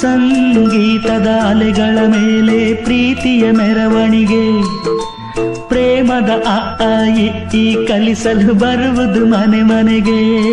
ಸಂಗೀತದ ಅಲೆಗಳ ಮೇಲೆ ಪ್ರೀತಿಯ ಮೆರವಣಿಗೆ. ಪ್ರೇಮದ ಆ, ಕಲಿಸಲು ಬರುವುದು ಮನೆ ಮನೆಗೆ.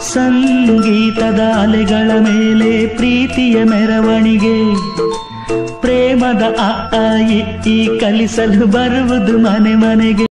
ಸಂಗೀತದ ಅಲೆಗಳ ಮೇಲೆ ಪ್ರೀತಿಯ ಮೆರವಣಿಗೆ. ಪ್ರೇಮದ ಆ, ಈ ಕಲಿಸಲು ಬರುವುದು ಮನೆ ಮನೆಗೆ.